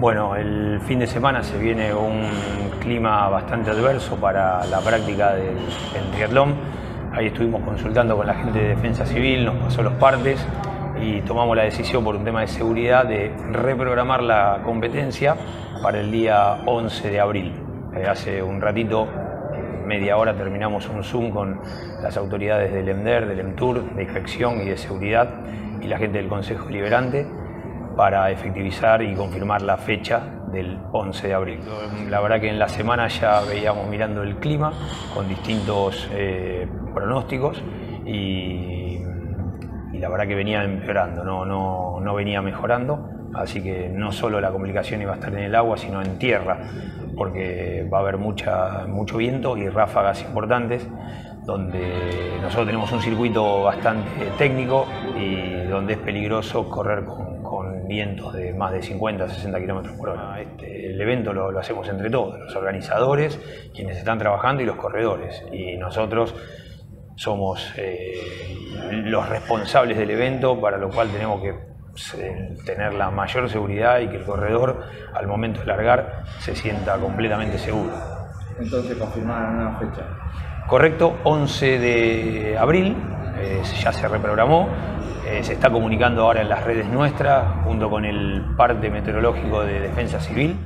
Bueno, el fin de semana se viene un clima bastante adverso para la práctica del, triatlón. Ahí estuvimos consultando con la gente de Defensa Civil, nos pasó los partes y tomamos la decisión por un tema de seguridad de reprogramar la competencia para el día 11 de abril. Eh, hace un ratito, media hora, terminamos un Zoom con las autoridades del EMDER, del EMTUR, de inspección y de seguridad y la gente del Consejo Liberante para efectivizar y confirmar la fecha del 11 de abril. La verdad que en la semana ya veíamos mirando el clima con distintos eh, pronósticos y, la verdad que venía empeorando, no, no, no venía mejorando, así que no solo la complicación iba a estar en el agua, sino en tierra, porque va a haber mucha, mucho viento y ráfagas importantes donde nosotros tenemos un circuito bastante técnico y donde es peligroso correr con, vientos de más de 50, 60 kilómetros por hora. Este, el evento lo, hacemos entre todos, los organizadores, quienes están trabajando y los corredores. Y nosotros somos eh, los responsables del evento, para lo cual tenemos que eh, tener la mayor seguridad y que el corredor al momento de largar se sienta completamente seguro. Entonces confirmaron una fecha. Correcto, 11 de abril, eh, ya se reprogramó, eh, se está comunicando ahora en las redes nuestras junto con el parte meteorológico de Defensa Civil.